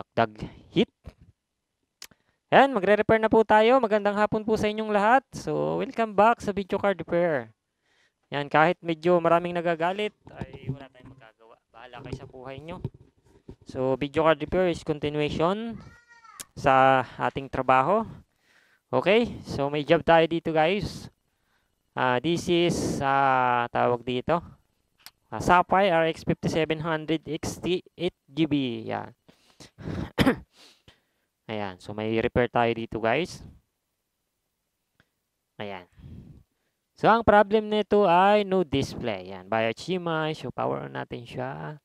Dagdag hit. Yan, magre-repair na po tayo. Magandang hapon po sa inyong lahat. So, welcome back sa Video Card Repair. Yan, kahit medyo maraming nagagalit, ay wala tayong magagawa. Bahala kayo sa buhay nyo. So, Video Card Repair is continuation sa ating trabaho. Okay, so may job tayo dito guys. Uh, this is, uh, tawag dito, uh, Sapphire RX 5700 XT 8GB. Yan. Ayan. So, may repair tayo dito, guys. Ayan. So, ang problem nito ay no display. Ayan. Biochima. So, power on natin siya.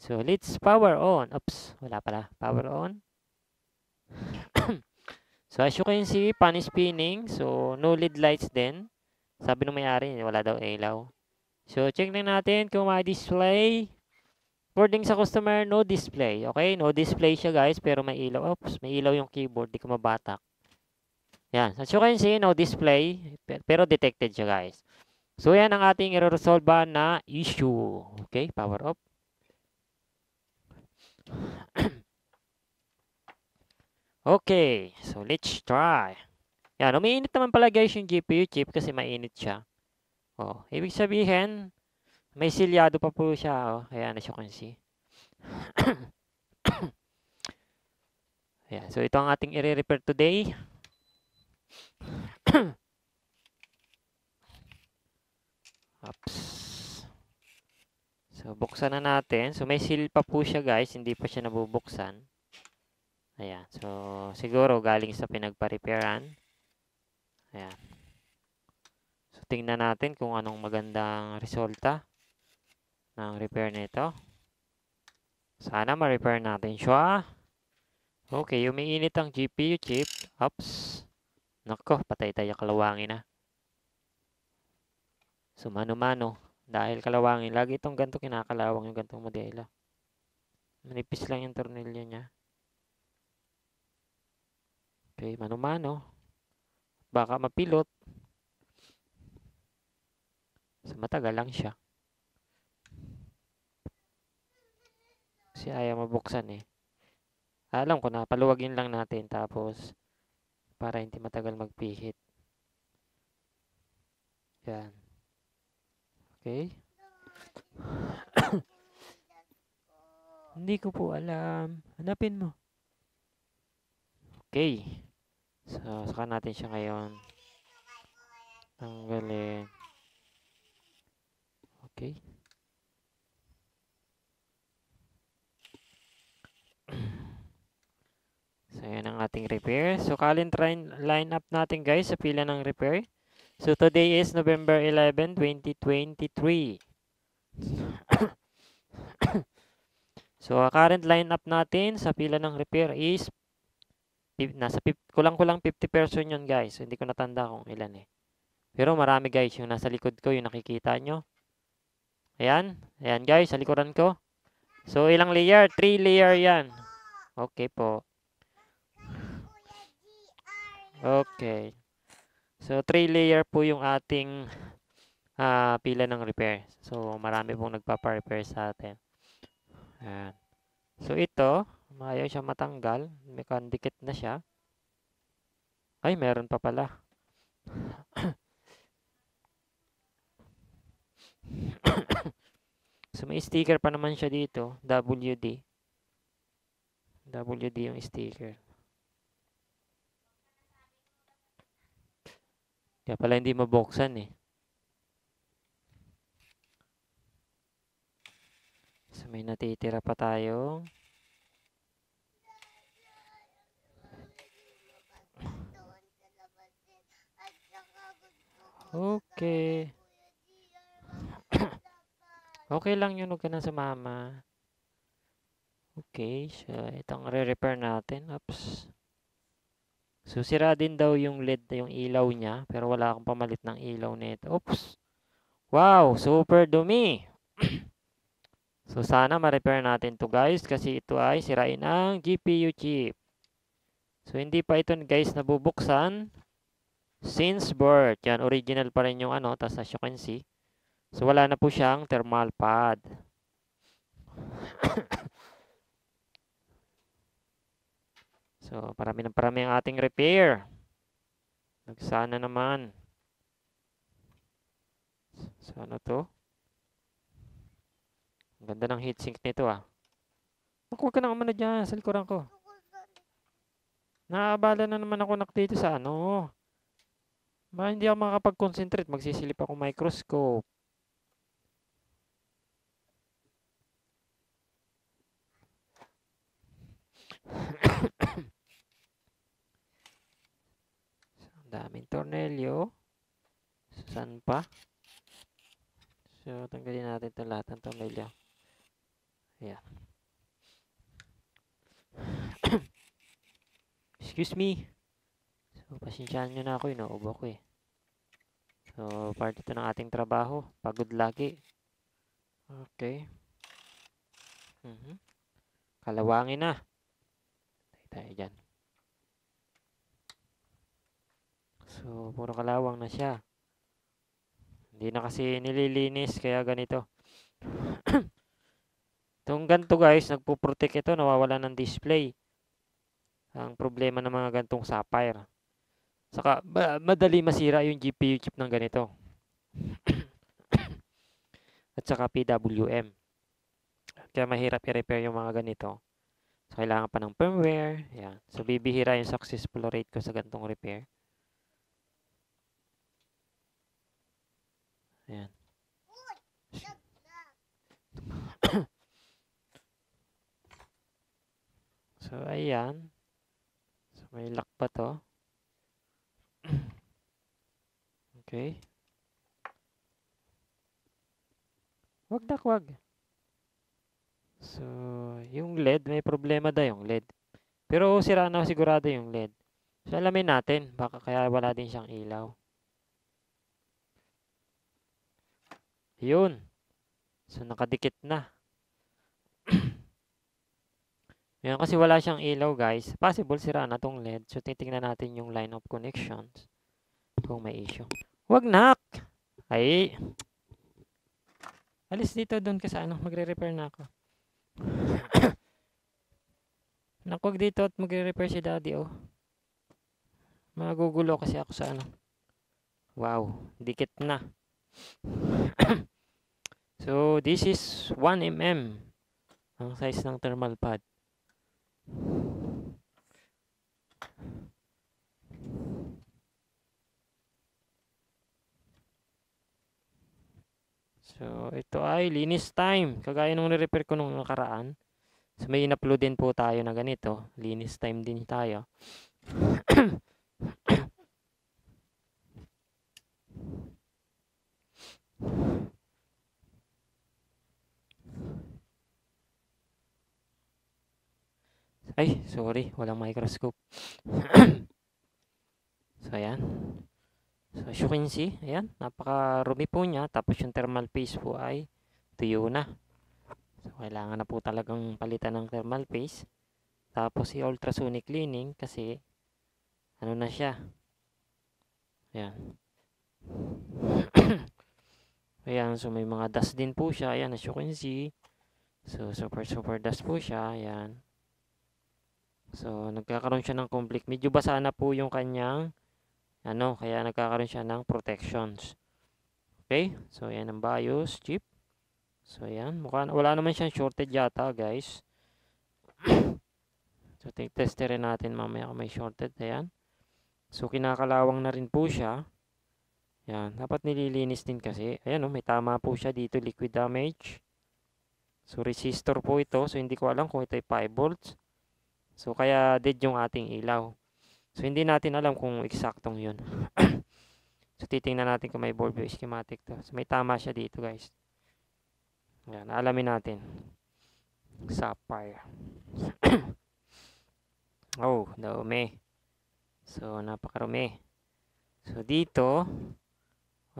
So, let's power on. Oops. Wala pala. Power on. so, as you can see, pan spinning. So, no lead lights din. Sabi ng may-ari, wala daw ilaw. So, check na natin kung may display. According sa customer, no display. Okay, no display siya guys, pero may ilaw. Oops, may ilaw yung keyboard, di ko mabatak. Yan, as you can see, no display, pero detected siya guys. So, yan ang ating i-resolve na issue. Okay, power off. okay, so let's try. Yan, umiinit naman pala guys yung GPU chip kasi mainit siya. Oh, ibig sabihin, may silyado pa po siya. Oh. Ayan, as you can see. Ayan, so ito ang ating i-repair today. Oops. So, buksan na natin. So, may seal pa po siya guys. Hindi pa siya nabubuksan. Ayan. So, siguro galing sa pinagpa-repairan. Ayan. So, tingnan natin kung anong magandang resulta ng repair nito. Sana ma-repair natin siya. Okay, umiinit ang GPU chip. Oops. Nako, patay tayo kalawangin na. So, mano-mano. Dahil kalawangin, lagi itong ganito kinakalawang yung gantong modelo. Manipis lang yung tornilyo niya. Okay, mano-mano. Baka mapilot. So, matagal lang siya. Kasi ayaw mabuksan eh. Alam ko na, paluwagin lang natin tapos para hindi matagal magpihit. Yan. Okay. Hindi ko po alam. Hanapin mo. Okay. So, saka natin siya ngayon. Tanggalin. Okay. So, yan ang ating repair. So, current line up natin guys sa pila ng repair. So, today is November 11, 2023. so, current line up natin sa pila ng repair is nasa kulang-kulang 50 person yun guys. So, hindi ko natanda kung ilan eh. Pero marami guys yung nasa likod ko, yung nakikita nyo. Ayan. Ayan guys, sa likuran ko. So, ilang layer? 3 layer yan. Okay po. Okay. So, 3 layer po yung ating uh, pila ng repair. So, marami pong nagpapa-repair sa atin. Ayan. So, ito, ayaw siya matanggal. May kandikit na siya. Ay, meron pa pala. so, may sticker pa naman siya dito. WD. WD yung sticker. Kaya pala hindi mabuksan eh. So may natitira pa tayo. Okay. okay lang yun. Huwag ka sa mama. Okay. So, itong re-repair natin. Oops. So, sira din daw yung LED, yung ilaw niya. Pero wala akong pamalit ng ilaw nito. Oops! Wow! Super dumi! so, sana ma-repair natin to guys. Kasi ito ay sirain ang GPU chip. So, hindi pa ito guys nabubuksan. Since birth. Yan, original pa rin yung ano. Tapos as you can see. So, wala na po siyang thermal pad. So, parami ng parami ang ating repair. Nagsana naman. So, ano to? Ang ganda ng heatsink nito ah. Naku, huwag ka na umano dyan sa likuran ko. Naabala na naman ako nak sa ano. Ba, hindi ako makakapag-concentrate. Magsisilip ako microscope. Ang daming tornilyo. Saan pa? So, tanggalin natin ito lahat ng tornilyo. Ayan. Excuse me. So, pasensyaan nyo na ako. Inuubo ko eh. So, part ito ng ating trabaho. Pagod lagi. Okay. Mhm. Kalawangin na. Tayo tayo dyan. So, puro kalawang na siya. Hindi na kasi nililinis, kaya ganito. Itong ganito guys, nagpo-protect ito, nawawala ng display. Ang problema ng mga gantong sapphire. Saka, ba- madali masira yung GPU chip ng ganito. At saka PWM. Kaya mahirap i-repair yung mga ganito. So, kailangan pa ng firmware. Yan. So, bibihira yung successful rate ko sa gantong repair. Ayan. So, ayan. So, may lock pa to. Okay. Wag na, wag. So, yung LED, may problema daw yung LED. Pero sira na sigurado yung LED. So, alamin natin. Baka kaya wala din siyang ilaw. Yun. So, nakadikit na. Yan kasi wala siyang ilaw guys. Possible sira na tong LED. So, titingnan natin yung line of connections. Kung may issue. Wag nak! Ay! Alis dito doon ka sa ano. Magre-repair na ako. Nakwag dito at magre-repair si daddy oh. Magugulo kasi ako sa ano. Wow. Dikit na. so, this is 1 mm. Ang size ng thermal pad. So, ito ay linis time. Kagaya nung ni-repair ko nung nakaraan. So, may in-upload din po tayo na ganito. Linis time din tayo. Ay, sorry. Walang microscope. so, ayan. So, as you can see, ayan. Napaka-rumi po niya. Tapos yung thermal paste po ay tuyo na. So, kailangan na po talagang palitan ng thermal paste. Tapos, i-ultrasonic cleaning kasi ano na siya. Ayan. Ayan, so may mga dust din po siya. Ayan, as you can see. So, super, super dust po siya. Ayan. So, nagkakaroon siya ng conflict. Medyo basa na po yung kanyang ano, kaya nagkakaroon siya ng protections. Okay? So, ayan ang BIOS chip. So, ayan. Mukha, wala naman siyang shorted yata, guys. so, testerin natin mamaya kung may shorted. Ayan. So, kinakalawang na rin po siya. Ayan. Dapat nililinis din kasi. Ayan, oh, may tama po siya dito. Liquid damage. So, resistor po ito. So, hindi ko alam kung ito ay 5 volts. So, kaya dead yung ating ilaw. So, hindi natin alam kung eksaktong yun. so, titingnan natin kung may board view schematic to. So, may tama siya dito, guys. Yan, alamin natin. Sapphire. oh, dumi. So, napakarumi. So, dito,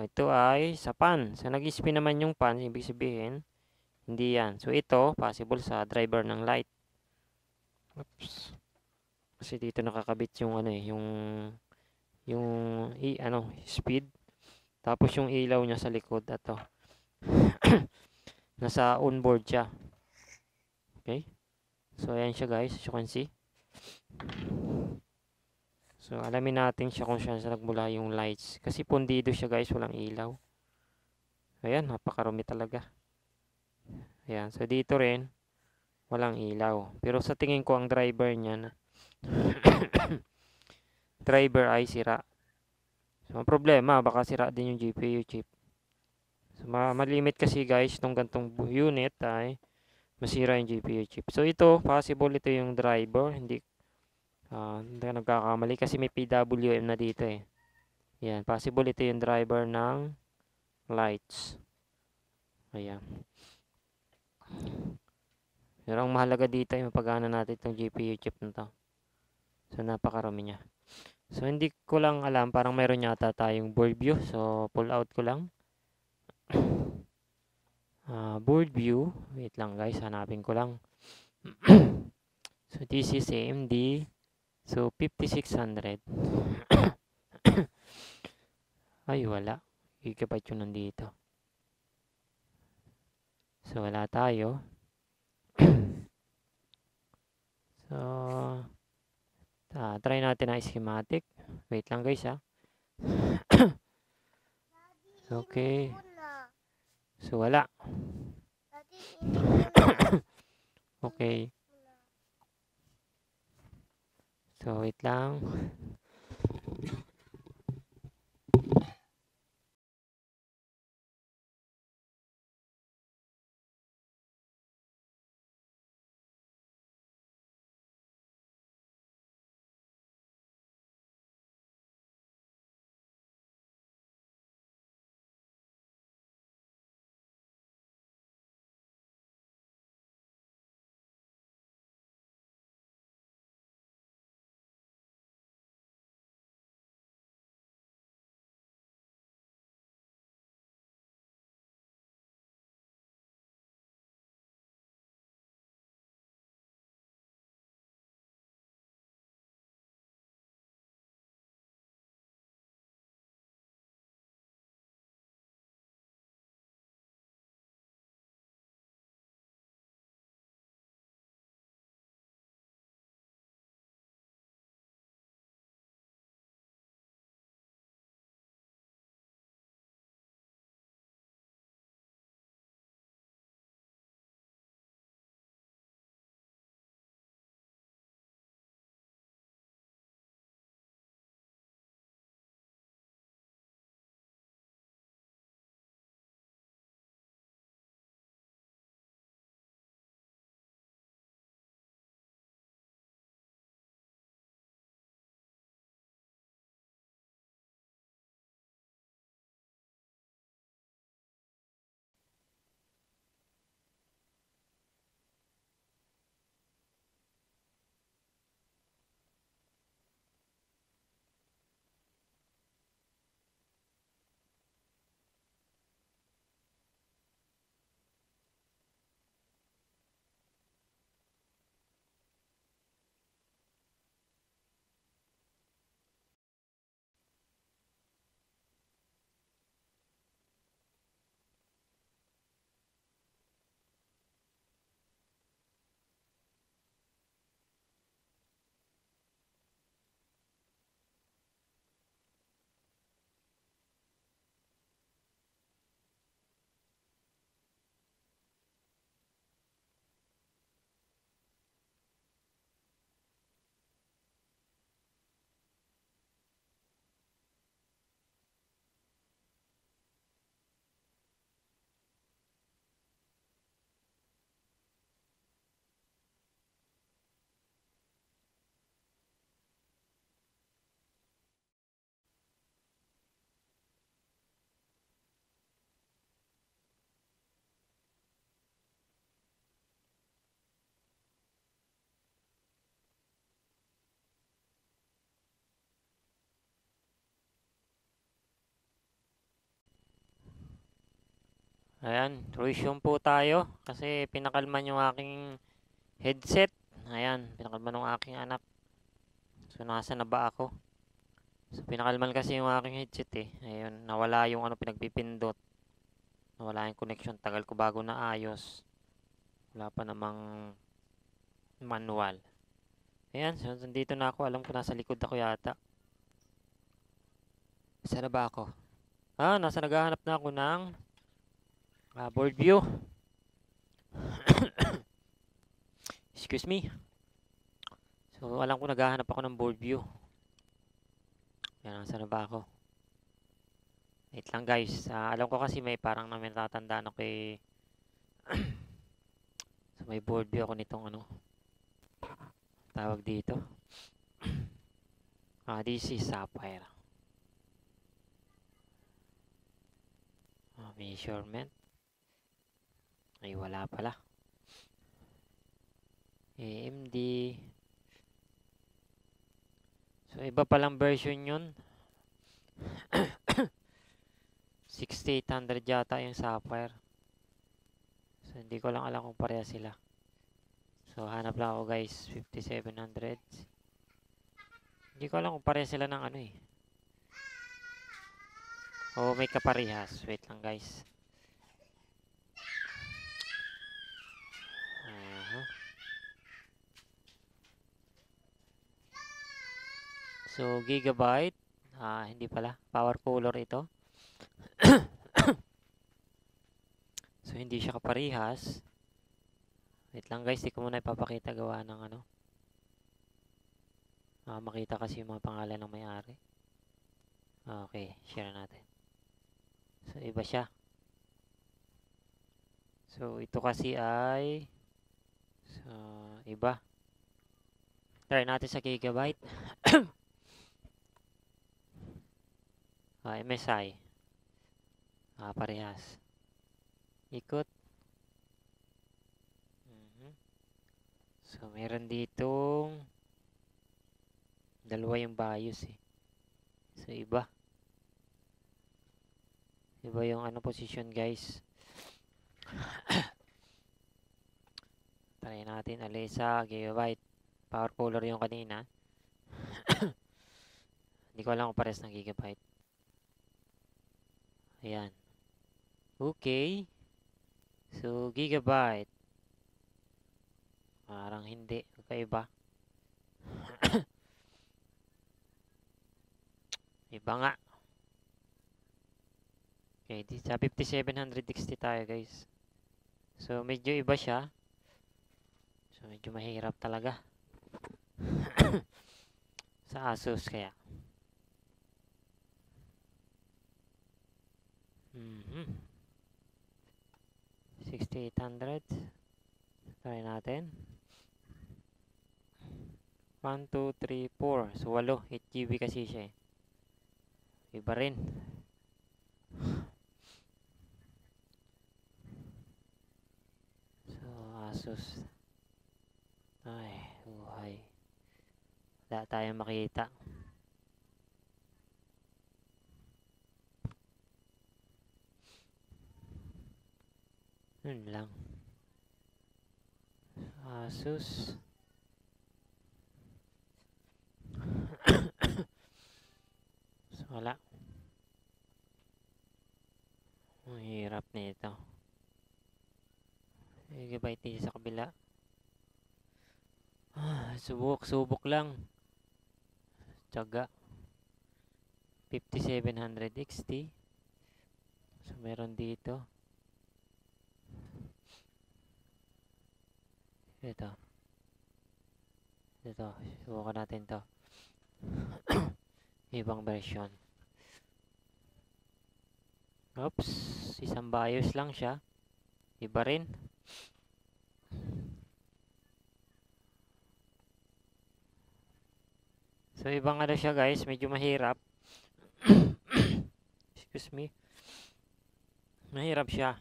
ito ay sa pan. So, nag-spin naman yung pan. Ibig sabihin, hindi yan. So, ito, possible sa driver ng light. Oops. Kasi dito nakakabit yung ano eh, yung yung i ano, speed. Tapos yung ilaw niya sa likod ato. Nasa onboard siya. Okay? So ayan siya guys, as you can see. So, alamin natin siya kung saan sa nagmula yung lights. Kasi pundido siya guys, walang ilaw. Ayan, napakarumi talaga. Ayan, so dito rin, walang ilaw. Pero sa tingin ko, ang driver niyan, driver ay sira. So, problema, baka sira din yung GPU chip. So, ma malimit kasi guys, nung gantong unit ay masira yung GPU chip. So, ito, possible ito yung driver. Hindi, ah, hindi ka nagkakamali kasi may PWM na dito eh. Yan, possible ito yung driver ng lights. Ayan. Pero ang mahalaga dito ay mapagana natin itong GPU chip na to. So, napakarami niya. So, hindi ko lang alam. Parang meron yata tayong board view. So, pull out ko lang. Ah, board view. Wait lang guys. Hanapin ko lang. so, this is AMD. So, 5600. Ay, wala. Gigabyte yun nandito. So, wala tayo. so, ah, try natin ang schematic. Wait lang guys ha. okay. So, wala. Okay. So, wait lang. Ayan, resume po tayo kasi pinakalman yung aking headset. Ayan, pinakalman ng aking anak. So, nasa na ba ako? So, pinakalman kasi yung aking headset eh. Ayun, nawala yung ano pinagpipindot. Nawala yung connection. Tagal ko bago na ayos. Wala pa namang manual. Ayan, so nandito na ako. Alam ko nasa likod ako yata. Saan na ba ako? Ah, nasa naghahanap na ako ng ah, board view. Excuse me. So, alam ko naghahanap ako ng board view. Yan, saan ba ako? Wait lang guys. Ah, alam ko kasi may parang namin natatandaan ako eh. so, may board view ako nitong ano. Tawag dito. ah, this is Sapphire. Ah, measurement. Ay, wala pala. AMD. So, iba palang version yun. 6800 yata yung Sapphire. So, hindi ko lang alam kung pareha sila. So, hanap lang ako guys. 5700. Hindi ko alam kung pareha sila ng ano eh. O may kaparehas. Wait lang guys. So, gigabyte. Ah, hindi pala. Power cooler ito. so, hindi siya kaparehas. Wait lang guys, di ko muna ipapakita gawa ng ano. Ah, makita kasi yung mga pangalan ng may-ari. Okay, share natin. So, iba siya. So, ito kasi ay so, iba. Try natin sa gigabyte. ah, MSI. Ah, parehas. Ikot. Mhm. So, meron ditong dalawa yung bios eh. So, iba. Iba yung ano position guys. Try natin Alisa, gigabyte. Power cooler yung kanina. Hindi ko alam kung pares ng gigabyte. Ayan. Okay. So, gigabyte. Parang hindi. Kakaiba. Iba nga. Okay, di, sa 5760 tayo guys. So, medyo iba siya. So, medyo mahirap talaga. sa Asus kaya. Mhm. 6800. Try natin. 1, 2, 3, 4. So, 8. 8 GB kasi siya eh. Iba rin. So, Asus. Ay, buhay. Wala tayong makita. Yun lang. Asus. so, wala. Ang hirap nito. Gigabyte din sa kabila. Ah, subok, subok lang. Tsaga. 5700 XT. So, meron dito. Ito. Ito. Subukan natin to. Ibang version. Oops. Isang BIOS lang siya. Iba rin. So, ibang ano siya guys. Medyo mahirap. Excuse me. Mahirap siya.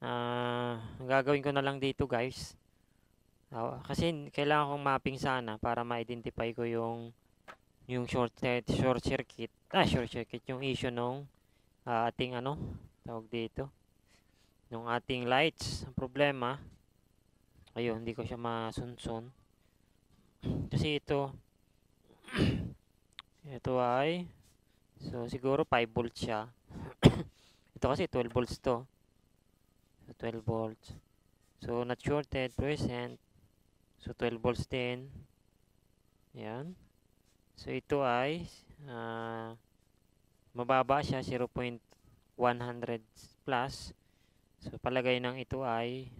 Ang gagawin ko na lang dito guys. Kasi kailangan kong mapping sana para ma-identify ko yung yung short short circuit. Ah, short circuit yung issue nung ah, ating ano, tawag dito. Nung ating lights. Ang problema, ayun, hindi ko siya masunsun. Kasi ito ito ay so siguro 5 volts siya. ito kasi 12 volts to. So 12 volts. So not shorted percent. So 12 volts din. Yan. So ito ay uh, mababa siya 0.100 plus. So palagay ng ito ay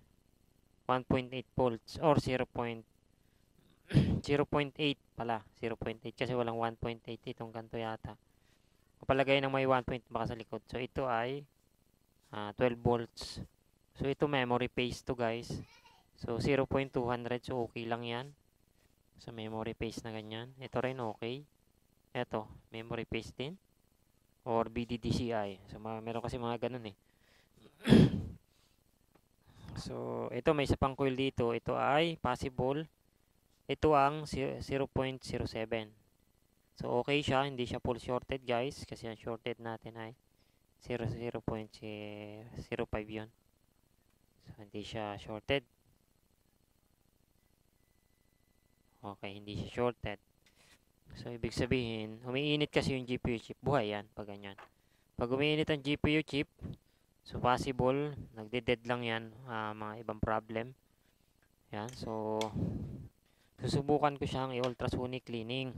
1.8 volts or 0. 0.8 pala 0.8 kasi walang 1.8 itong ganito yata kapalagay ng may 1 point baka sa likod so ito ay uh, 12 volts so ito memory paste to guys so 0.200 so okay lang yan sa memory paste na ganyan ito rin okay ito memory paste din or BDDCI so meron kasi mga ganun eh so ito may isa pang coil dito ito ay possible ito ang 0.07. So, okay siya. Hindi siya full shorted, guys. Kasi ang shorted natin ay 0.05 yun. So, hindi siya shorted. Okay, hindi siya shorted. So, ibig sabihin, umiinit kasi yung GPU chip. Buhay yan, pag ganyan. Pag umiinit ang GPU chip, so possible, nagde-dead lang yan, uh, mga ibang problem. Yan, so, susubukan ko siyang i-ultrasonic cleaning.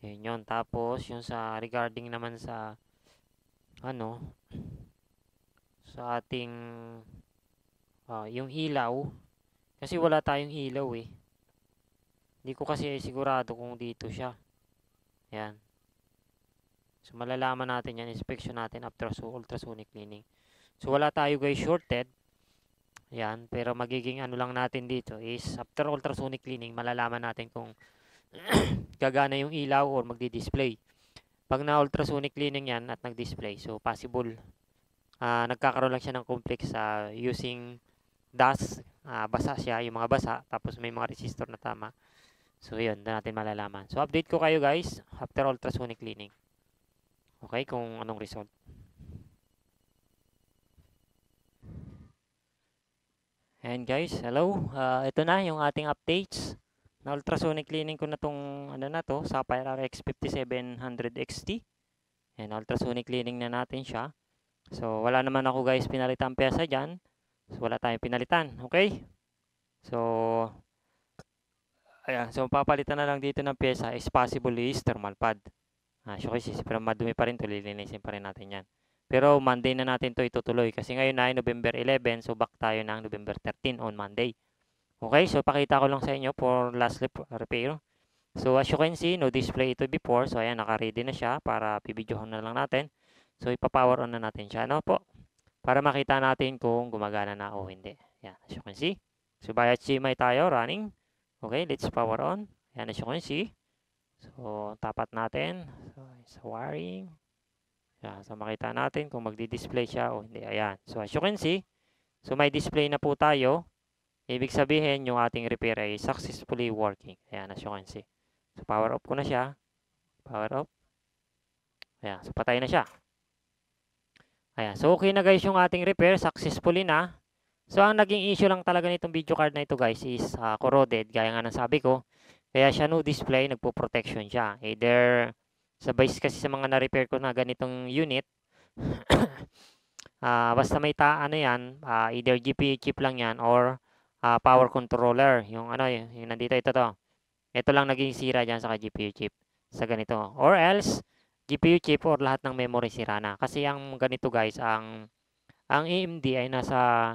Yun yun. Tapos, yung sa regarding naman sa ano sa ating uh, yung ilaw kasi wala tayong ilaw eh. Hindi ko kasi sigurado kung dito siya. Yan. So, malalaman natin yan. Inspection natin after so, ultrasonic cleaning. So, wala tayo guys shorted. Yan, pero magiging ano lang natin dito is after ultrasonic cleaning, malalaman natin kung gagana yung ilaw or magdi-display. Pag na ultrasonic cleaning yan at nag-display, so possible uh, nagkakaroon lang siya ng complex uh, using dust, uh, basa siya, yung mga basa, tapos may mga resistor na tama. So yun, doon natin malalaman. So update ko kayo guys after ultrasonic cleaning. Okay, kung anong result. And guys, hello. Uh, ito na yung ating updates. Na ultrasonic cleaning ko na tong ano na to, Sapphire RX 5700 XT. And ultrasonic cleaning na natin siya. So wala naman ako guys pinalitan pesa diyan. So wala tayong pinalitan, okay? So ayan, so papalitan na lang dito ng pyesa is possible is thermal pad. Ah, so kasi pero madumi pa rin to, lilinisin pa rin natin 'yan. Pero Monday na natin to itutuloy kasi ngayon ay November 11 so back tayo ng November 13 on Monday. Okay, so pakita ko lang sa inyo for last repair. So as you can see, no display ito before. So ayan, naka-ready na siya para pibidyohan na lang natin. So ipa-power on na natin siya, no po? Para makita natin kung gumagana na o hindi. Yan, as you can see. So by HDMI tayo running. Okay, let's power on. Yan, as you can see. So tapat natin. So it's wiring. Yan, so makita natin kung magdi-display siya o hindi. Ayan. So as you can see, so may display na po tayo. Ibig sabihin, yung ating repair ay successfully working. Ayan, as you can see. So power off ko na siya. Power off. Ayan, so patay na siya. Ayan, so okay na guys yung ating repair. Successfully na. So ang naging issue lang talaga nitong video card na ito guys is uh, corroded. Gaya nga ng sabi ko. Kaya siya no display, nagpo-protection siya. Either sa base kasi sa mga na-repair ko na ganitong unit, uh, basta may ta ano yan, uh, either GPU chip lang yan or uh, power controller. Yung ano, yung, yung nandito ito to. Ito lang naging sira diyan sa GPU chip sa ganito. Or else GPU chip or lahat ng memory sira na. Kasi ang ganito guys, ang ang AMD ay nasa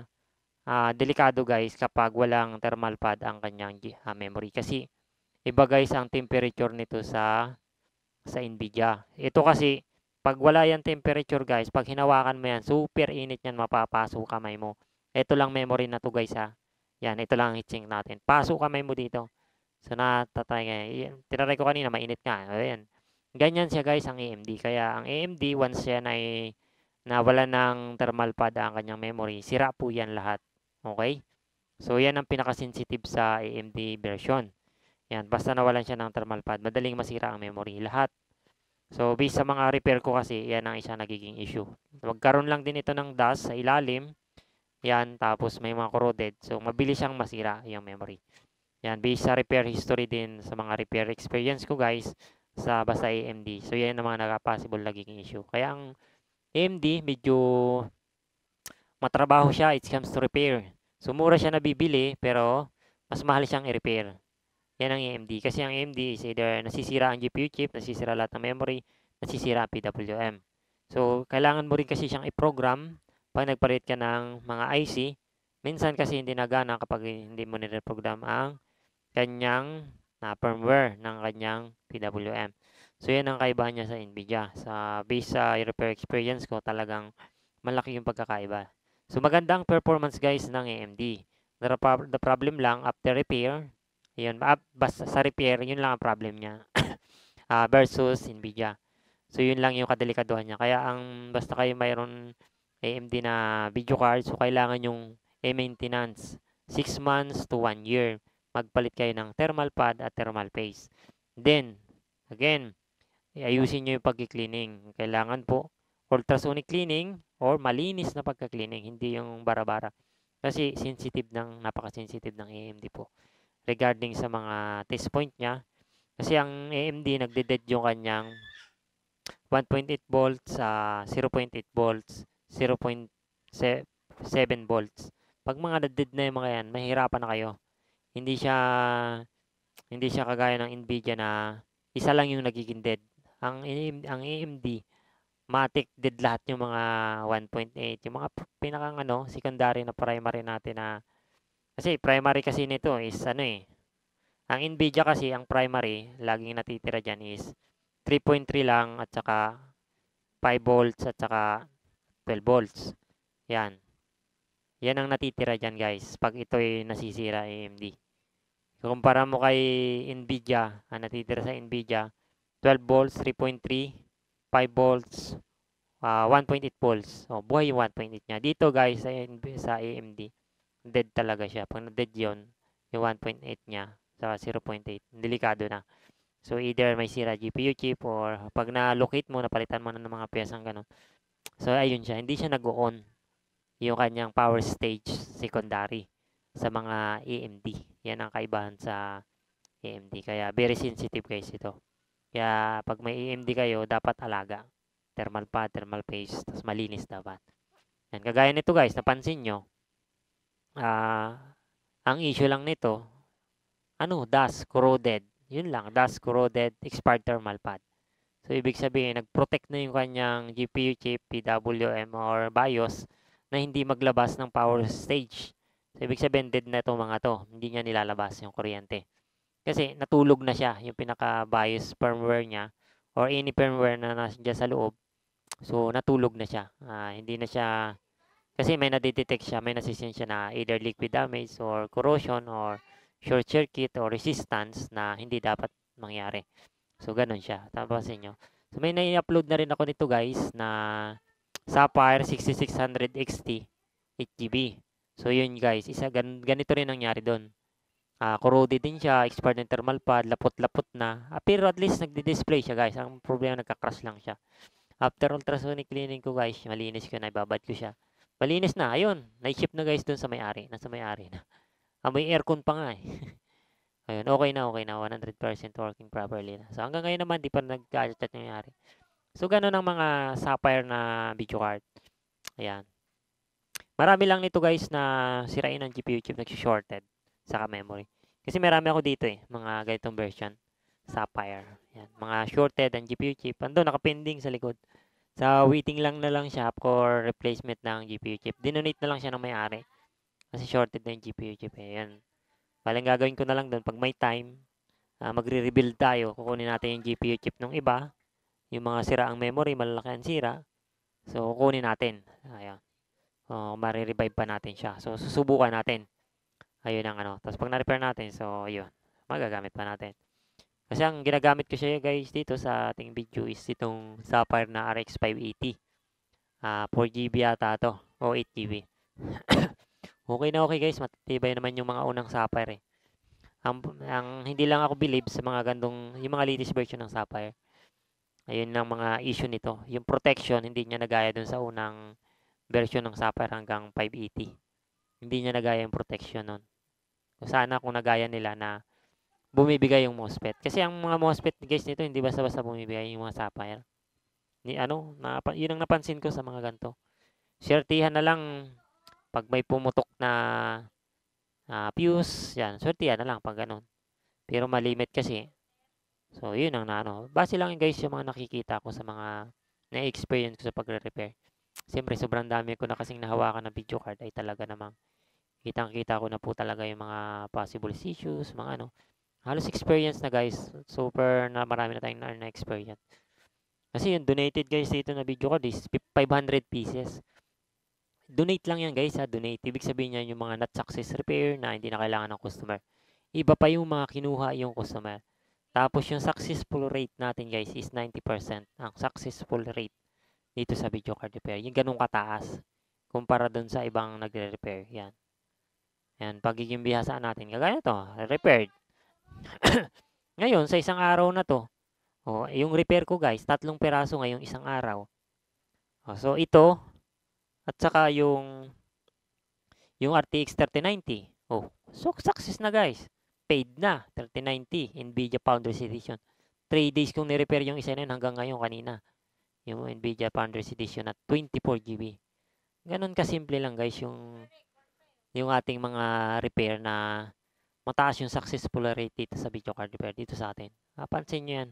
uh, delikado guys kapag walang thermal pad ang kanyang uh, memory kasi iba guys ang temperature nito sa sa Nvidia. Ito kasi, pag wala yan temperature guys, pag hinawakan mo yan, super init yan, mapapasok kamay mo. Ito lang memory na to guys ha. Yan, ito lang ang heatsink natin. Pasok kamay mo dito. So, natatay nga. Tinaray ko kanina, mainit nga. Ayan. Ganyan siya guys ang AMD. Kaya ang AMD, once yan ay nawala ng thermal pad ang kanyang memory, sira po yan lahat. Okay? So, yan ang pinaka-sensitive sa AMD version. Yan, basta nawalan siya ng thermal pad, madaling masira ang memory. Lahat. So, based sa mga repair ko kasi, yan ang isa nagiging issue. Magkaroon lang din ito ng dust sa ilalim. Yan, tapos may mga corroded. So, mabilis siyang masira yung memory. Yan, based sa repair history din sa mga repair experience ko guys, sa basta AMD. So, yan ang mga nagka-possible nagiging issue. Kaya ang AMD, medyo matrabaho siya, it comes to repair. So, mura siya nabibili, pero mas mahal siyang i-repair. Yan ang AMD. Kasi ang AMD is either nasisira ang GPU chip, nasisira lahat ng memory, nasisira ang PWM. So, kailangan mo rin kasi siyang i-program pag nagpalit ka ng mga IC. Minsan kasi hindi nagana kapag hindi mo nire-program ang kanyang na firmware ng kanyang PWM. So, yan ang kaibahan niya sa NVIDIA. Sa base sa repair experience ko, talagang malaki yung pagkakaiba. So, magandang performance guys ng AMD. The, problem lang, after repair, yun, basta sa repair, yun lang ang problem niya uh, versus NVIDIA. So, yun lang yung kadelikaduhan niya. Kaya, ang basta kayo mayroon AMD na video card, so kailangan yung e-maintenance 6 months to 1 year. Magpalit kayo ng thermal pad at thermal paste. Then, again, ayusin nyo yung pag-cleaning. Kailangan po ultrasonic cleaning or malinis na pagka-cleaning, hindi yung bara-bara. Kasi sensitive ng, napaka-sensitive ng AMD po regarding sa mga test point niya. Kasi ang AMD nagde-dead yung kanyang 1.8 volts sa uh, 0.8 volts, 0.7 volts. Pag mga dead na yung mga yan, mahirapan na kayo. Hindi siya hindi siya kagaya ng Nvidia na isa lang yung nagiging dead. Ang ang AMD matic dead lahat yung mga 1.8, yung mga pinakang ano, secondary na primary natin na kasi primary kasi nito is ano eh. Ang Nvidia kasi ang primary laging natitira diyan is 3.3 lang at saka 5 volts at saka 12 volts. Yan. Yan ang natitira diyan guys pag ito ay nasisira AMD. Kumpara mo kay Nvidia, ang natitira sa Nvidia 12 volts, 3.3, 5 volts, uh, 1.8 volts. Oh, buhay yung 1.8 niya. Dito guys sa, sa AMD dead talaga siya. Pag na-dead yun, yung 1.8 niya sa 0.8, delikado na. So, either may sira GPU chip or pag na-locate mo, napalitan mo na ng mga piyesang ganun. So, ayun siya. Hindi siya nag-on yung kanyang power stage secondary sa mga AMD. Yan ang kaibahan sa AMD. Kaya, very sensitive guys ito. Kaya, pag may AMD kayo, dapat alaga. Thermal pad, thermal paste, tapos malinis dapat. Yan. Kagaya nito guys, napansin nyo, uh, ang issue lang nito, ano, dust, corroded. Yun lang, dust, corroded, expired thermal pad. So, ibig sabihin, nag-protect na yung kanyang GPU chip, PWM, or BIOS na hindi maglabas ng power stage. So, ibig sabihin, dead na itong mga to. Hindi niya nilalabas yung kuryente. Kasi, natulog na siya, yung pinaka-BIOS firmware niya, or any firmware na nasa sa loob. So, natulog na siya. Uh, hindi na siya kasi may nadidetect siya, may nasisense siya na either liquid damage or corrosion or short circuit or resistance na hindi dapat mangyari. So, ganun siya. Tapos inyo. So, may na-upload na rin ako nito guys na Sapphire 6600 XT 8GB. So, yun guys. Isa, gan ganito rin nangyari doon. Uh, corroded din siya, expired ng thermal pad, lapot-lapot na. Uh, pero at least nagdi-display siya guys. Ang problema nagka-crash lang siya. After ultrasonic cleaning ko guys, malinis ko na, ibabad ko siya. Malinis na. Ayun. Na-ship na guys dun sa may-ari. Nasa may-ari na. Ah, may aircon pa nga eh. Ayun. Okay na, okay na. 100% working properly na. So, hanggang ngayon naman, di pa nag-chat yung may-ari. So, ganun ang mga Sapphire na video card. Ayan. Marami lang nito guys na sirain ang GPU chip nag-shorted saka memory. Kasi marami ako dito eh, mga ganitong version. Sapphire. Yan. Mga shorted ang GPU chip. Ando, nakapending sa likod. Sa waiting lang na lang siya for replacement ng GPU chip. Dinonate na lang siya ng may-ari. Kasi shorted na yung GPU chip. Eh. Yan. Balang gagawin ko na lang doon. Pag may time, uh, magre-rebuild tayo. Kukunin natin yung GPU chip ng iba. Yung mga sira ang memory, malalaki ang sira. So, kukunin natin. Ayan. Uh, marirevive pa natin siya. So, susubukan natin. Ayun ang ano. Tapos pag na-repair natin, so, ayun. Magagamit pa natin. Kasi ang ginagamit ko siya guys dito sa ating video is itong Sapphire na RX 580. Uh, 4GB yata to o 8GB. okay na okay guys, matibay naman yung mga unang Sapphire eh. Ang, ang hindi lang ako believe sa mga gandong, yung mga latest version ng Sapphire. Ayun ang mga issue nito. Yung protection, hindi niya nagaya dun sa unang version ng Sapphire hanggang 580. Hindi niya nagaya yung protection nun. Sana kung nagaya nila na bumibigay yung MOSFET. Kasi ang mga MOSFET guys nito hindi basta-basta bumibigay yung mga sapphire. Ni ano, na, yun ang napansin ko sa mga ganto. Swertihan na lang pag may pumutok na uh, fuse, yan, swertihan na lang pag ganun. Pero malimit kasi. So, yun ang ano. Base lang guys yung mga nakikita ko sa mga na-experience ko sa pagre-repair. Siyempre, sobrang dami ko na kasing nahawakan ng video card ay talaga namang kitang-kita ko na po talaga yung mga possible issues, mga ano. Halos experience na guys. Super na marami na tayong na- na-experience. Kasi yung donated guys dito na video card is 500 pieces. Donate lang yan guys ha, donate. Ibig sabihin yan yung mga not success repair na hindi na kailangan ng customer. Iba pa yung mga kinuha yung customer. Tapos yung successful rate natin guys is 90%. Ang successful rate dito sa video card repair. Yung ganun kataas. Kumpara dun sa ibang nagre-repair. Yan. Yan. Pagiging bihasaan natin. Kagaya to. Repaired. Ngayon, sa isang araw na to. Oh, yung repair ko guys, tatlong peraso ngayong isang araw. Oh, so ito, at saka yung yung RTX 3090. Oh, so success na guys. Paid na, 3090 Nvidia Founders Edition. 3 days kong ni-repair yung isa na yun hanggang ngayon kanina. Yung Nvidia Founders Edition at 24 GB. Ganon kasimple lang guys yung yung ating mga repair na mataas yung successful rate dito sa video card repair dito sa atin. Ah, pansin nyo yan.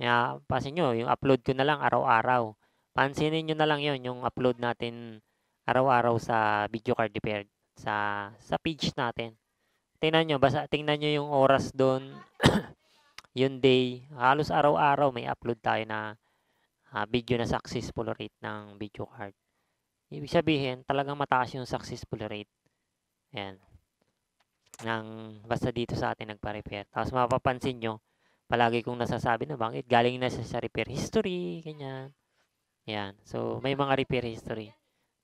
Kaya, pansin nyo, yung upload ko na lang araw-araw. Pansinin nyo na lang yon yung upload natin araw-araw sa video card repair sa sa page natin. Tingnan nyo, basta tingnan nyo yung oras doon, yung day. Halos araw-araw may upload tayo na ah, video na successful rate ng video card. Ibig sabihin, talagang mataas yung successful rate. Ayan. Ng, basta dito sa atin nagpa-repair. Tapos mapapansin nyo, palagi kong nasasabi na bakit galing na siya sa repair history, ganyan. Yan. So, may mga repair history.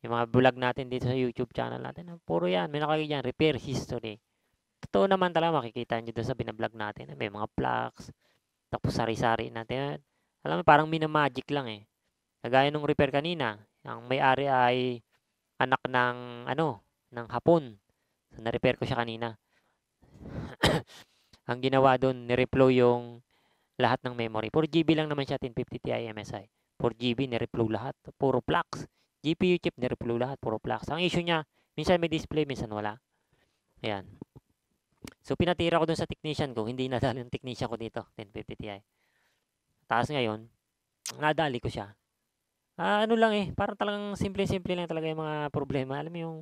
Yung mga vlog natin dito sa YouTube channel natin, puro yan. May nakalagay dyan, repair history. Totoo naman talaga, makikita nyo doon sa binablog natin. May mga plaques, tapos sari-sari natin. Alam mo, parang minamagic lang eh. Kagaya nung repair kanina, ang may-ari ay anak ng, ano, ng hapon. So, na-repair ko siya kanina. ang ginawa doon, nireplow yung lahat ng memory. 4GB lang naman siya, 1050 Ti MSI. 4GB, nireplow lahat. Puro flux. GPU chip, nireplow lahat. Puro flux. Ang issue niya, minsan may display, minsan wala. Ayan. So, pinatira ko dun sa technician ko. Hindi nadali yung technician ko dito, 1050 Ti. Taas ngayon, nadali ko siya. Ah, ano lang eh, parang talagang simple-simple lang talaga yung mga problema. Alam mo yung,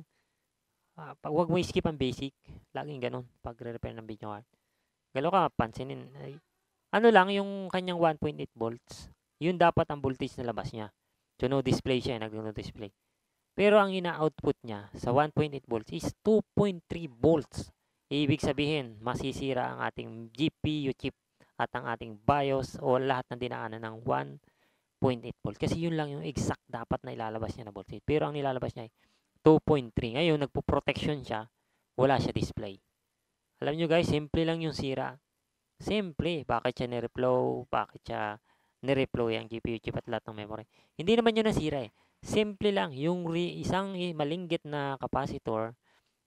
ah, pag wag mo skip ang basic. Laging ganun, pag re-repair ng video card. Galo ka, pansinin. Ay, ano lang, yung kanyang 1.8 volts, yun dapat ang voltage na labas niya. So, no display siya, nag-no display. Pero ang ina-output niya sa 1.8 volts is 2.3 volts. Ibig sabihin, masisira ang ating GPU chip at ang ating BIOS o lahat ng dinaanan ng 1.8 volt. Kasi yun lang yung exact dapat na ilalabas niya na voltage. Pero ang nilalabas niya ay 2.3. Ngayon, nagpo-protection siya, wala siya display. Alam nyo guys, simple lang yung sira. Simple. Bakit siya nireplow? Bakit siya nireplow yung GPU chip at lahat ng memory? Hindi naman yun nasira eh. Simple lang. Yung re- isang malinggit na capacitor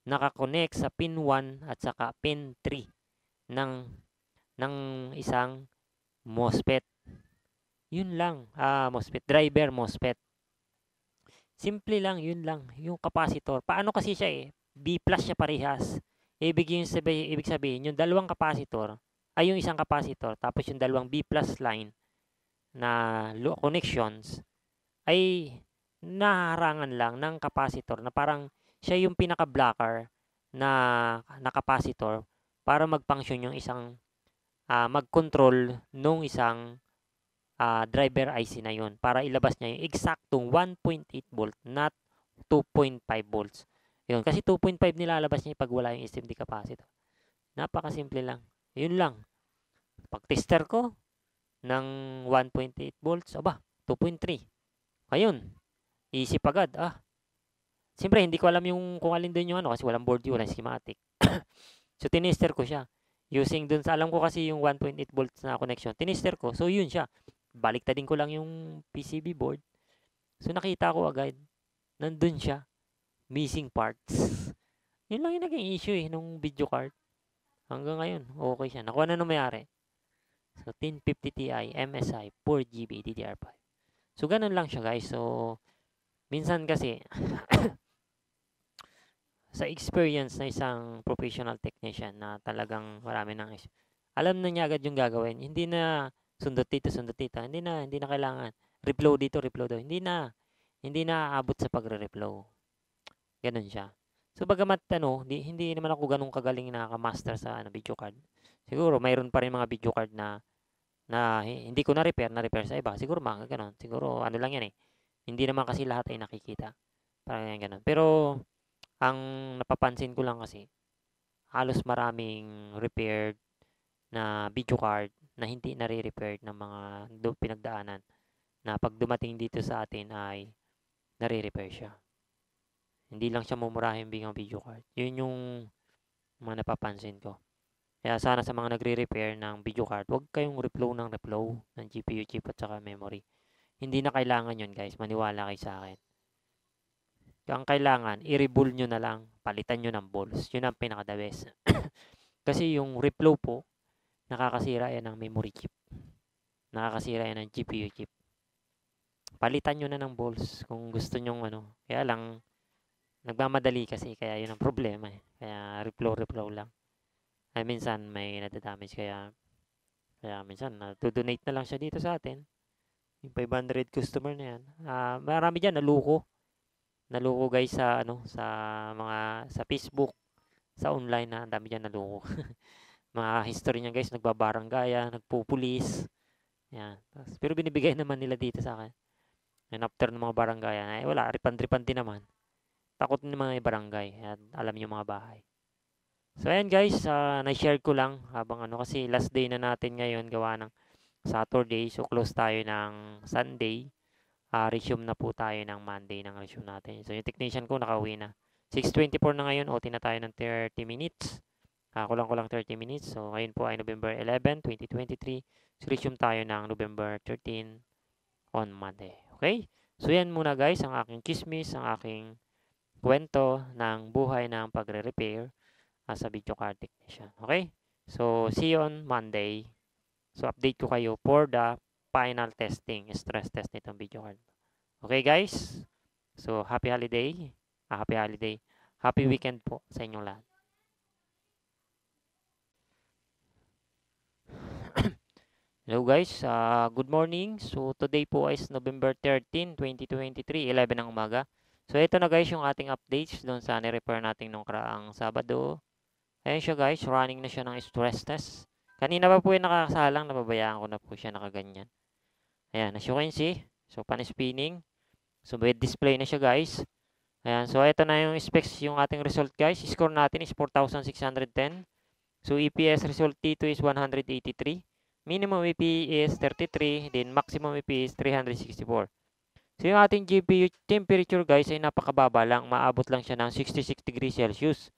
nakakonect sa pin 1 at saka pin 3 ng ng isang MOSFET. Yun lang. Ah, MOSFET. Driver MOSFET. Simple lang, yun lang. Yung capacitor. Paano kasi siya eh? B plus siya parehas. Ibig, yung sabi, ibig sabihin, yung dalawang capacitor, ay yung isang capacitor, tapos yung dalawang B plus line na connections, ay naharangan lang ng capacitor na parang siya yung pinaka-blocker na, na capacitor para mag-function yung isang ah, mag-control nung isang ah, driver IC na yun para ilabas niya yung eksaktong 1.8 volt not 2.5 volts. Yun, kasi 2.5 nilalabas niya pag wala yung SMD capacitor. Napakasimple lang. Yun lang. Pag tester ko ng 1.8 volts, aba, 2.3. Ayun. Isip agad, ah. Siyempre, hindi ko alam yung kung alin doon yung ano kasi walang board yun, walang schematic. so, tinister ko siya. Using dun sa, alam ko kasi yung 1.8 volts na connection. Tinister ko. So, yun siya. Baliktadin ko lang yung PCB board. So, nakita ko agad. Nandun siya. Missing parts. Yun lang yung naging issue eh, nung video card. Hanggang ngayon, okay siya. Nakuha na nung mayari. So, 1050 Ti, MSI, 4GB, DDR5. So, ganun lang siya guys. So, minsan kasi, sa experience na isang professional technician na talagang marami ng issue, alam na niya agad yung gagawin. Hindi na sundot dito, sundot dito. Hindi na, hindi na kailangan. Reflow dito, reflow daw. Hindi na. Hindi na aabot sa pagre-reflow. Ganun siya. So bagamat ano, di, hindi naman ako ganun kagaling na master sa ano, video card. Siguro mayroon pa rin mga video card na na hindi ko na repair, na repair sa iba. Siguro mga ganun. Siguro ano lang yan eh. Hindi naman kasi lahat ay nakikita. Parang yan ganun. Pero ang napapansin ko lang kasi halos maraming repaired na video card na hindi nare-repaired ng mga pinagdaanan na pag dumating dito sa atin ay nare-repair siya. Hindi lang siya mumurahin bilang video card. Yun yung mga napapansin ko. Kaya sana sa mga nagre-repair ng video card, huwag kayong reflow ng reflow ng GPU chip at saka memory. Hindi na kailangan yun guys. Maniwala kayo sa akin. Ang kailangan, i-rebull nyo na lang. Palitan nyo ng balls. Yun ang pinaka-the best. Kasi yung reflow po, nakakasira yan ng memory chip. Nakakasira yan ng GPU chip. Palitan nyo na ng balls kung gusto nyo ano. Kaya lang, nagmamadali kasi kaya yun ang problema eh. Kaya reflow reflow lang. Ay minsan may nadadamage kaya kaya minsan na-donate na lang siya dito sa atin. Yung 500 customer na yan. Uh, marami diyan naluko. Naluko guys sa ano sa mga sa Facebook, sa online na ang dami diyan naluko. mga history niya guys, nagbabaranggaya, nagpupulis. Yan. Pero binibigay naman nila dito sa akin. And after ng mga barangay, ay wala, ripan-ripan din naman takot ng mga barangay. At alam niyo mga bahay. So ayan guys, uh, na-share ko lang habang ano kasi last day na natin ngayon gawa ng Saturday. So close tayo ng Sunday. Uh, resume na po tayo ng Monday ng resume natin. So yung technician ko nakauwi na. 6.24 na ngayon, OT na tayo ng 30 minutes. Uh, kulang-kulang 30 minutes. So ngayon po ay November 11, 2023. So resume tayo ng November 13 on Monday. Okay? So yan muna guys, ang aking chismis, ang aking kwento ng buhay ng pagre-repair uh, sa video card technician. Okay? So, see you on Monday. So, update ko kayo for the final testing, stress test nitong video card. Okay, guys? So, happy holiday. Ah, happy holiday. Happy weekend po sa inyong lahat. Hello guys, uh, good morning. So today po is November 13, 2023, 11 ng umaga. So, ito na guys yung ating updates doon sa ni-repair natin nung karaang Sabado. Ayan siya guys, running na siya ng stress test. Kanina pa po yung nakakasalang, nababayaan ko na po siya nakaganyan. Ayan, as you can see, so pan-spinning. So, with display na siya guys. Ayan, so ito na yung specs yung ating result guys. Score natin is 4,610. So, EPS result T2 is 183. Minimum EP is 33, then maximum EP is 364. So yung ating GPU temperature guys ay napakababa lang. Maabot lang siya ng 66 degrees Celsius.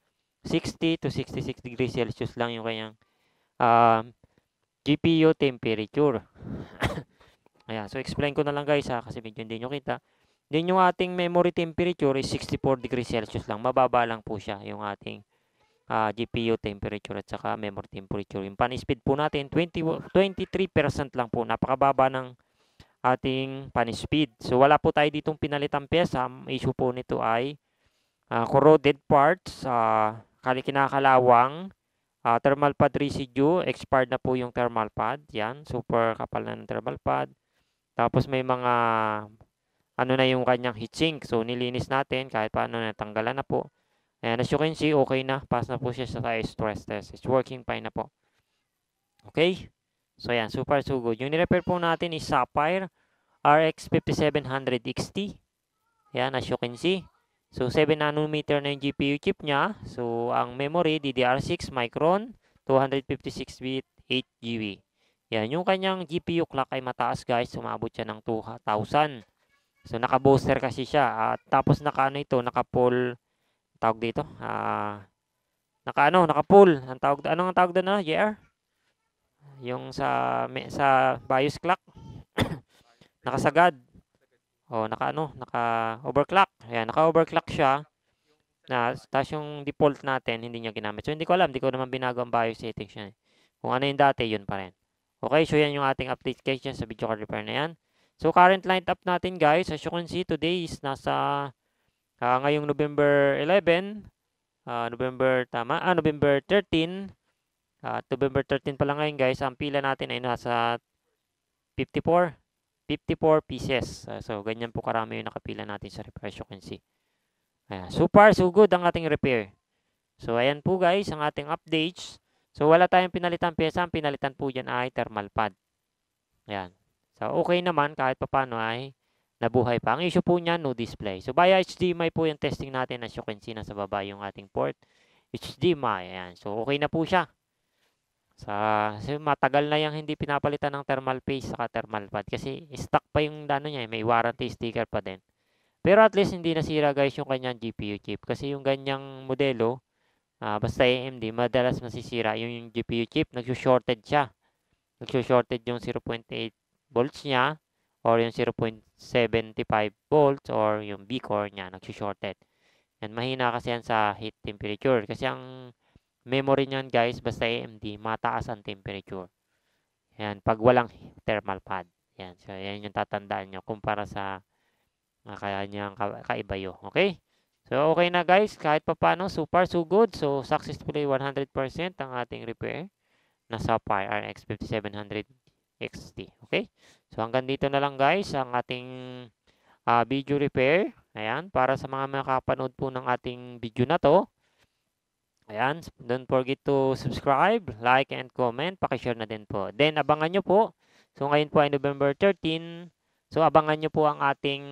60 to 66 degrees Celsius lang yung kanyang uh, um, GPU temperature. Ayan, so explain ko na lang guys ha, kasi medyo hindi nyo kita. Then yung ating memory temperature is 64 degrees Celsius lang. Mababa lang po siya yung ating uh, ah, GPU temperature at saka memory temperature. Yung pan speed po natin, 20, 23% lang po. Napakababa ng ating pan speed. So wala po tayo ditong pinalitang pyesa. Ang issue po nito ay uh, corroded parts, uh, kinakalawang, uh, thermal pad residue, expired na po yung thermal pad. Yan, super kapal na ng thermal pad. Tapos may mga ano na yung kanyang heatsink. So nilinis natin kahit paano natanggalan na po. And as you can see, okay na. Pass na po siya sa stress test. It's working fine na po. Okay? So, yan. Super so good. Yung nirepair po natin is Sapphire RX 5700 XT. Yan, as you can see. So, 7 nanometer na yung GPU chip niya. So, ang memory, DDR6 Micron, 256-bit, 8 GB. Yan, yung kanyang GPU clock ay mataas guys. Sumabot siya ng 2,000. So, naka-booster kasi siya. At tapos naka ano ito, naka-full, tawag dito, ah, naka ano, naka-full. Ang tawag, anong ang tawag doon na, JR? Yung sa sa BIOS clock. nakasagad. Oh, naka ano, naka overclock. Ayan, naka overclock siya. Na tapos yung default natin hindi niya ginamit. So hindi ko alam, hindi ko naman binago ang BIOS settings niya. Eh. Kung ano yung dati, yun pa rin. Okay, so yan yung ating update case sa video card repair na yan. So current lineup natin guys, as you can see today is nasa uh, ngayong November 11, uh, November tama, ah, November 13, Uh, November 13 pa lang ngayon guys, ang pila natin ay nasa 54. 54 pieces. Ah, so, ganyan po karami yung nakapila natin sa repair as you can see. Ayan. So far, so good ang ating repair. So, ayan po guys, ang ating updates. So, wala tayong pinalitan pyesa. Ang pinalitan po dyan ay thermal pad. Ayan. So, okay naman kahit papano ay nabuhay pa. Ang issue po niya, no display. So, via HDMI po yung testing natin. As you can see, nasa baba yung ating port. HDMI. Ayan. So, okay na po siya. Sa, kasi matagal na yung hindi pinapalitan ng thermal paste saka thermal pad. Kasi stock pa yung ano niya, eh, may warranty sticker pa din. Pero at least hindi nasira guys yung kanyang GPU chip. Kasi yung ganyang modelo, ah, basta AMD, madalas masisira yung, yung GPU chip. Nagsushorted siya. Nagsushorted yung 0.8 volts niya or yung 0.75 volts or yung B core niya nagsushorted. Yan, mahina kasi yan sa heat temperature. Kasi ang memory niyan guys, basta AMD, mataas ang temperature. Yan, pag walang thermal pad. Yan, so yan yung tatandaan nyo kumpara sa uh, kanyang ka kaibayo. Okay? So, okay na guys, kahit pa paano, super, so good. So, successfully 100% ang ating repair na sa Pi RX 5700 XT. Okay? So, hanggang dito na lang guys ang ating uh, video repair. Ayan, para sa mga makapanood po ng ating video na to. Ayan, don't forget to subscribe, like, and comment. Pakishare na din po. Then, abangan nyo po. So, ngayon po ay November 13. So, abangan nyo po ang ating,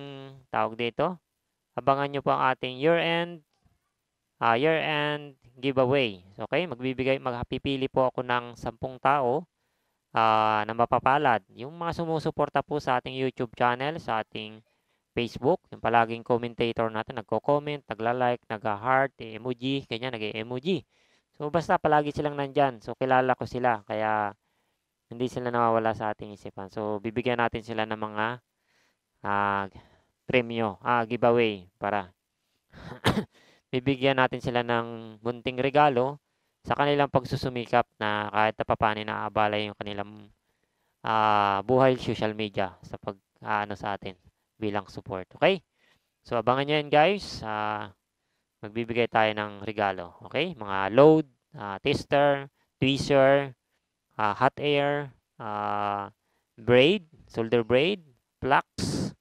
tawag dito, abangan nyo po ang ating year-end, uh, year-end giveaway. Okay, magbibigay, magpipili po ako ng 10 tao uh, na mapapalad. Yung mga sumusuporta po sa ating YouTube channel, sa ating Facebook, yung palaging commentator natin, nagko-comment, nagla-like, nag-heart, emoji, kanya nag-emoji. So, basta palagi silang nandyan. So, kilala ko sila. Kaya, hindi sila nawawala sa ating isipan. So, bibigyan natin sila ng mga uh, premyo, ah, giveaway para bibigyan natin sila ng munting regalo sa kanilang pagsusumikap na kahit na papaano naabala yung kanilang uh, buhay social media sa pag uh, ano sa atin bilang support. Okay? So, abangan nyo yan guys. Uh, magbibigay tayo ng regalo. Okay? Mga load, uh, tester, tweezer, uh, hot air, uh, braid, solder braid, plugs,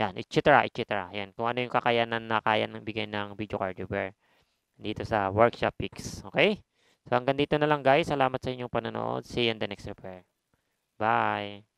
yan, etc. etc. Yan, kung ano yung kakayanan na kaya ng bigay ng video card repair dito sa workshop fix. Okay? So, hanggang dito na lang guys. Salamat sa inyong panonood. See you in the next repair. Bye!